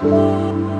You.